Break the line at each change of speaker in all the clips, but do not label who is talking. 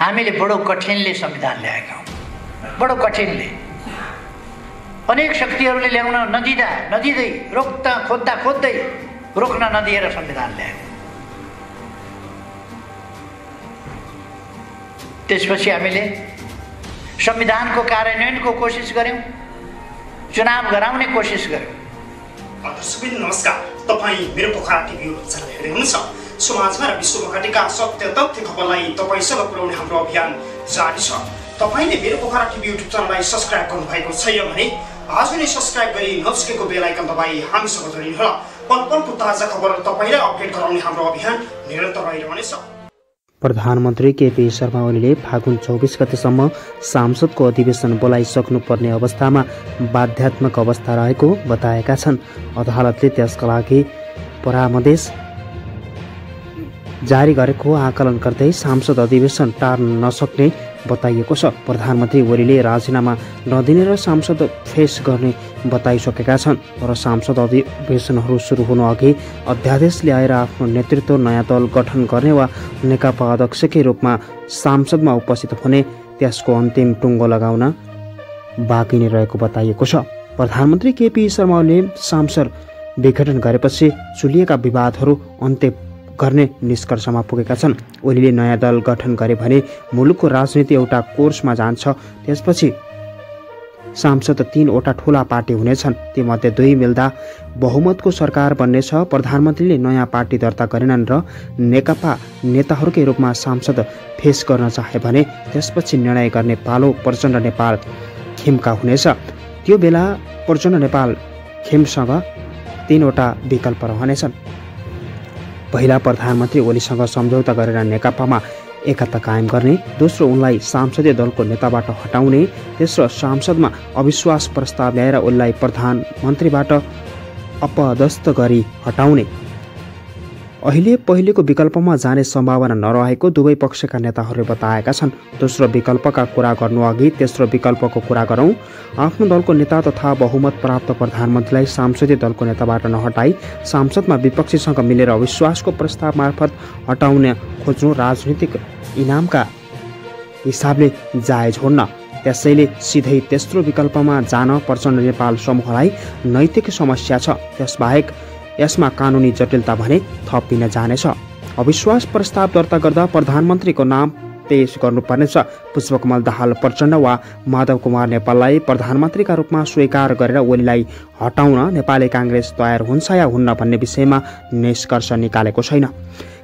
हामीले बडो कठिनले संविधान ल्याएका हौँ। बडो कठिनले। अनेक शक्तिहरूले ल्याउन नदिँदा नदिँदै रोक्दा खोज्दा खोज्दै रोक्न नदिएर संविधान ल्याएको त्यसपछि हामीले संविधानको कार्यान्वयनको कोसिस गऱ्यौँ चुनाव गराउने कोसिस गऱ्यौँ।
नमस्कार। तपाईँ मेरो पोखरा टिभी हेर्दै हुनुहुन्छ। समाजमा र विश्वमा घटेका सत्य तथ्य खबरलाई तपाईँसँग पुर्याउने हाम्रो अभियान जारी छ। तपाईँले मेरो पोखरा टिभी युट्युब च्यानललाई सब्सक्राइब गर्नुभएको छैन भने आज नै सब्सक्राइब गरी नजिकैको बेल आइकन दबाई हामीसँग जोडिनुहोला पल पलको ताजा खबर तपाईँलाई अपडेट गराउने हाम्रो अभियान निरन्तर रहिरहनेछ।
प्रधानमन्त्री केपी शर्मा ओलीले फागुन चौबिस गतेसम्म सांसदको अधिवेशन बोलाइसक्नुपर्ने अवस्थामा बाध्यात्मक अवस्था रहेको बताएका छन्। अदालतले त्यसका लागि परामदेश जारी गरेको आकलन गर्दै सांसद अधिवेशन टार्न नसक्ने बताइएको छ। प्रधानमन्त्री ओलीले राजीनामा नदिने र सांसद फेस गर्ने बताइसकेका छन्। तर सांसद अधिवेशनहरू सुरु हुनु अघि अध्यादेश ल्याएर आफ्नो नेतृत्व नयाँ दल गठन गर्ने वा नेकपा अध्यक्षकै रूपमा सांसदमा उपस्थित हुने त्यसको अन्तिम टुङ्गो लगाउन बाँकी नै रहेको बताइएको छ। प्रधानमन्त्री केपी शर्मा ओलीले सांसद विघटन गरेपछि चुलिएका विवादहरू अन्त्य गर्ने निष्कर्षमा पुगेका छन्। ओलीले नयाँ दल गठन गरे भने मुलुकको राजनीति एउटा कोर्समा जान्छ। त्यसपछि सांसद तिनवटा ठुला पार्टी हुनेछन्। तीमध्ये दुई मिल्दा बहुमतको सरकार बन्नेछ प्रधानमन्त्रीले नयाँ पार्टी दर्ता गरेनन् र नेकपा नेताहरूकै रूपमा सांसद फेस गर्न चाहे भने त्यसपछि निर्णय गर्ने पालो प्रचण्ड नेपाल खेमका हुनेछ। त्यो बेला प्रचण्ड नेपाल खेमसँग तिनवटा विकल्प रहनेछन्। पहिला प्रधानमन्त्री ओलीसँग सम्झौता गरेर नेकपामा एकता कायम गर्ने दोस्रो उनलाई सांसदीय दलको नेताबाट हटाउने तेस्रो सांसदमा अविश्वास प्रस्ताव ल्याएर उनलाई प्रधानमन्त्रीबाट अपदस्थ गरी हटाउने। अहिले पहिलेको विकल्पमा जाने सम्भावना नरहेको दुवै पक्षका नेताहरूले बताएका छन्। दोस्रो विकल्पका कुरा गर्नु अघि तेस्रो विकल्पको कुरा गरौँ। आफ्नो दलको नेता तथा बहुमत प्राप्त प्रधानमन्त्रीलाई सांसदीय दलको नेताबाट नहटाई सांसदमा विपक्षीसँग मिलेर अविश्वासको प्रस्ताव मार्फत हटाउन खोज्नु राजनीतिक इनामका हिसाबले जायज हुन्न। त्यसैले सिधै तेस्रो विकल्पमा जान प्रचण्ड नेपाल समूहलाई नैतिक समस्या छ। त्यसबाहेक यसमा कानुनी जटिलता भने थपिन जानेछ। अविश्वास प्रस्ताव दर्ता गर्दा प्रधानमन्त्रीको नाम पेश गर्नुपर्नेछ। पुष्पकमल दाहाल प्रचण्ड वा माधव कुमार नेपाललाई प्रधानमन्त्रीका रूपमा स्वीकार गरेर ओलीलाई हटाउन नेपाली काङ्ग्रेस तयार हुन्छ या हुन्न भन्ने विषयमा निष्कर्ष निकालेको छैन।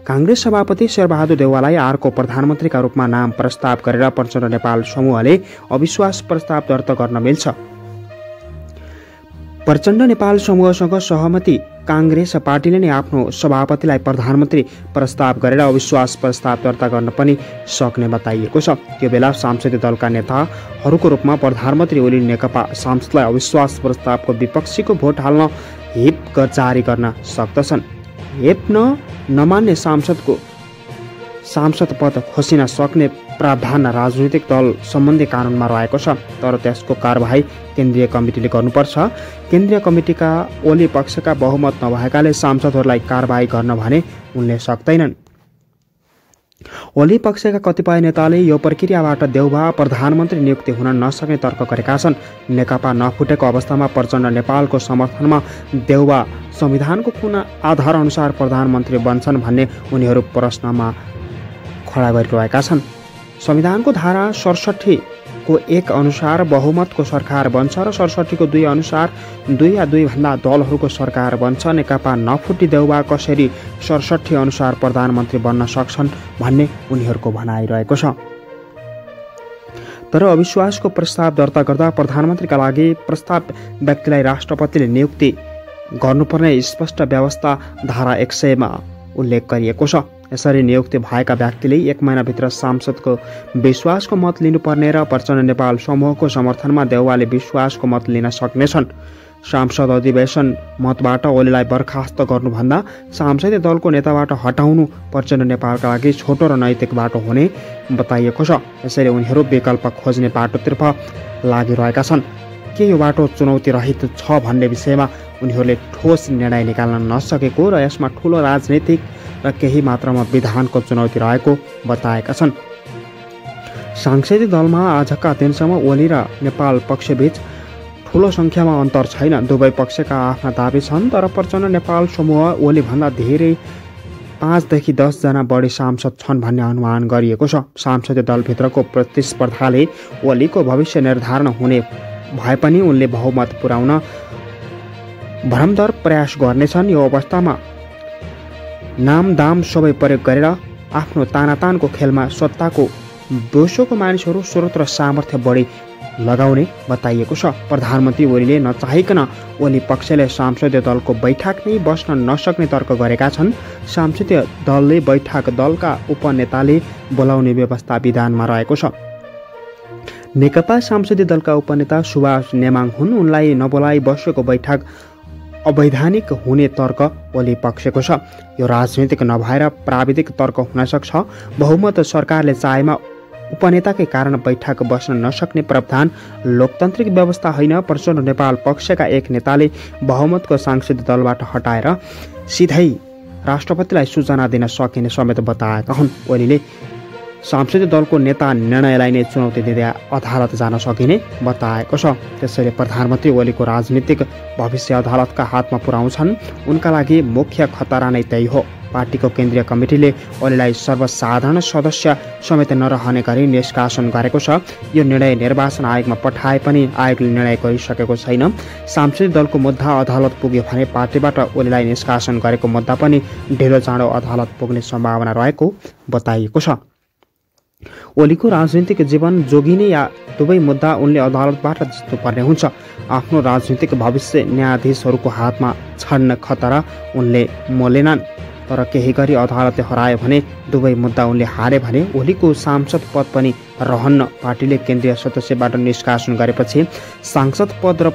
काङ्ग्रेस सभापति शेरबहादुर देवाललाई अर्को प्रधानमन्त्रीका रूपमा नाम प्रस्ताव गरेर प्रचण्ड नेपाल समूहले अविश्वास प्रस्ताव दर्ता गर्न मिल्छ। प्रचण्ड नेपाल समूहसँग सहमति काङ्ग्रेस पार्टीले नै आफ्नो सभापतिलाई प्रधानमन्त्री प्रस्ताव गरेर अविश्वास प्रस्ताव दर्ता गर्न पनि सक्ने बताइएको छ। त्यो बेला सांसदीय दलका नेताहरूको रूपमा प्रधानमन्त्री ओली नेकपा सांसदलाई अविश्वास प्रस्तावको विपक्षीको भोट हाल्न हिप जारी गर्न सक्दछन्। हेप न नमान्ने सांसदको सांसद पद खोसिन सक्ने प्रावधान राजनीतिक दल सम्बन्धी कानुनमा रहेको छ तर त्यसको कारवाही केन्द्रीय कमिटीले गर्नुपर्छ। केन्द्रीय कमिटीका ओली पक्षका बहुमत नभएकाले सांसदहरूलाई कारवाही गर्न भने उनले सक्दैनन्। ओली पक्षका कतिपय नेताले यो प्रक्रियाबाट देउभा प्रधानमन्त्री नियुक्ति हुन नसक्ने तर्क गरेका छन्। नेकपा नफुटेको अवस्थामा प्रचण्ड नेपालको समर्थनमा देउवा संविधानको कुन आधार अनुसार प्रधानमन्त्री बन्छन् भन्ने उनीहरू प्रश्नमा खडा गरिरहेका छन्। संविधानको धारा सडसठीको एक अनुसार बहुमतको सरकार बन्छ र सडसठीको दुई अनुसार दुई या दुईभन्दा दलहरूको सरकार बन्छ। नेकपा नफुटी देउबा कसरी सडसठी अनुसार प्रधानमन्त्री बन्न सक्छन् भन्ने उनीहरूको भनाइरहेको छ। तर अविश्वासको प्रस्ताव दर्ता गर्दा प्रधानमन्त्रीका लागि प्रस्ताव व्यक्तिलाई राष्ट्रपतिले नियुक्ति गर्नुपर्ने स्पष्ट व्यवस्था धारा एक सयमा उल्लेख गरिएको छ। यसरी नियुक्ति भएका व्यक्तिले एक महिनाभित्र सांसदको विश्वासको मत लिनुपर्ने र प्रचण्ड नेपाल समूहको समर्थनमा देउवाले विश्वासको मत लिन सक्नेछन्। सांसद अधिवेशन मतबाट ओलीलाई बर्खास्त गर्नुभन्दा सांसदीय दलको नेताबाट हटाउनु प्रचण्ड नेपालका लागि छोटो र नैतिक बाटो हुने बताइएको छ। यसैले उनीहरू विकल्प खोज्ने बाटोतर्फ लागिरहेका छन्। के यो बाटो चुनौती रहित छ भन्ने विषयमा उनीहरूले ठोस निर्णय निकाल्न नसकेको र यसमा ठुलो राजनीतिक र केही मात्रामा विधानको चुनौती रहेको बताएका छन्। सांसदीय दलमा आजका दिनसम्म ओली र नेपाल पक्षबीच ठुलो सङ्ख्यामा अन्तर छैन। दुवै पक्षका आफ्ना दावी छन् तर प्रचण्ड नेपाल समूह ओलीभन्दा धेरै पाँचदेखि दसजना बढी सांसद छन् भन्ने अनुमान गरिएको छ। सांसदीय दलभित्रको प्रतिस्पर्धाले ओलीको भविष्य निर्धारण हुने भए पनि उनले बहुमत पुर्याउन भ्रमदर प्रयास गर्नेछन्। यो अवस्थामा नाम दाम सबै प्रयोग गरेर आफ्नो तानातानको खेलमा सत्ताको दोस्रोको मानिसहरू स्रोत र सामर्थ्य बढी लगाउने बताइएको छ। प्रधानमन्त्री ओलीले नचाहिकन ओली पक्षले संसदीय दलको बैठक नै बस्न नसक्ने तर्क गरेका छन्। संसदीय दलले बैठक दलका उपनेताले बोलाउने व्यवस्था विधानमा रहेको छ। नेकपा संसदीय दलका उपनेता सुभाष नेमाङ हुन्। उनलाई नबोलाई बसेको बैठक अवैधानिक हुने तर्क ओली पक्षको छ। यो राजनीतिक नभएर प्राविधिक तर्क हुन सक्छ। बहुमत सरकारले चाहेमा उपनेताकै कारण बैठक बस्न नसक्ने प्रावधान लोकतान्त्रिक व्यवस्था होइन प्रचण्ड नेपाल पक्षका एक नेताले बहुमतको सांसद दलबाट हटाएर सिधै राष्ट्रपतिलाई सूचना दिन सकिने समेत बताएका हुन्। ओलीले संसदीय दलको नेता निर्णयलाई नै चुनौती दिँदै अदालत जान सकिने बताएको छ। त्यसैले प्रधानमन्त्री ओलीको राजनीतिक भविष्य अदालतका हातमा पुर्याउँछन्। उनका लागि मुख्य खतरा नै त्यही हो। पार्टीको केन्द्रीय कमिटीले ओलीलाई सर्वसाधारण सदस्य समेत नरहने गरी निष्कासन गरेको छ। यो निर्णय निर्वाचन आयोगमा पठाए पनि आयोगले निर्णय गरिसकेको छैन। सांसदीय दलको मुद्दा अदालत पुग्यो भने पार्टीबाट ओलीलाई निष्कासन गरेको मुद्दा पनि ढिलो चाँडो अदालत पुग्ने सम्भावना रहेको बताइएको छ। ओलीको राजनीतिक जीवन जोगिने या दुवै मुद्दा उनले अदालतबाट जित्नुपर्ने हुन्छ। आफ्नो राजनीतिक भविष्य न्यायाधीशहरूको हातमा छाड्न खतरा उनले मोलेनन्। तर केही गरी अदालतले हरायो भने दुवै मुद्दा उनले हारे भने ओलीको सांसद पद पनि रहन्न पार्टीले केन्द्रीय सदस्यबाट निष्कासन गरेपछि सांसद पद र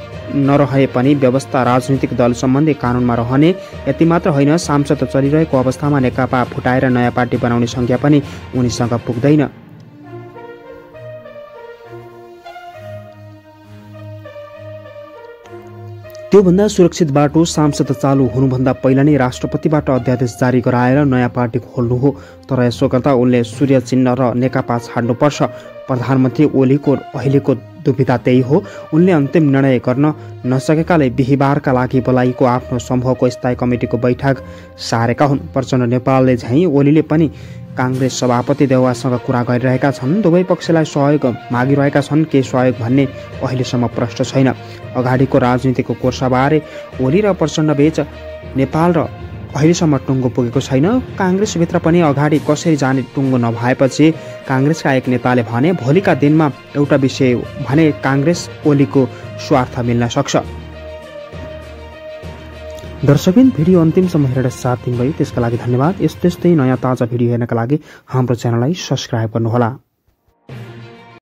नरहे पनि व्यवस्था राजनीतिक दल सम्बन्धी कानुनमा रहने यति मात्र होइन सांसद चलिरहेको अवस्थामा नेकपा फुटाएर नयाँ पार्टी बनाउने सङ्ख्या पनि उनीसँग पुग्दैन। त्योभन्दा सुरक्षित बाटो सांसद चालु हुनुभन्दा पहिला नै राष्ट्रपतिबाट अध्यादेश जारी गराएर नयाँ पार्टी खोल्नु हो। तर यसो गर्दा उनले सूर्य चिन्ह र नेकपा छाड्नुपर्छ। प्रधानमन्त्री ओलीको अहिलेको दुविधा त्यही हो। उनले अन्तिम निर्णय गर्न नसकेकाले बिहिबारका लागि बोलाइएको आफ्नो समूहको स्थायी कमिटीको बैठक सारेका हुन्। प्रचण्ड नेपालले झैँ ओलीले पनि काङ्ग्रेस सभापति देउवासँग कुरा गरिरहेका छन्। दुवै पक्षलाई सहयोग मागिरहेका छन्। के सहयोग भन्ने अहिलेसम्म प्रश्न छैन। अगाडिको राजनीतिको कोर्साबारे ओली र प्रचण्डबीच नेपाल र अहिलेसम्म टुङ्गो पुगेको छैन। काङ्ग्रेसभित्र पनि अगाडि कसरी जाने टुङ्गो नभएपछि काङ्ग्रेसका एक नेताले भने भोलिका दिनमा एउटा विषय भने काङ्ग्रेस ओलीको स्वार्थ मिल्न सक्छ। दर्शकबिन भिडियो अन्तिमसम्म हेरेर साथ दिनुभयो। त्यसका लागि धन्यवाद। यस्तै यस्तै नयाँ ताजा भिडियो हेर्नका लागि हाम्रो च्यानललाई सब्सक्राइब गर्नुहोला।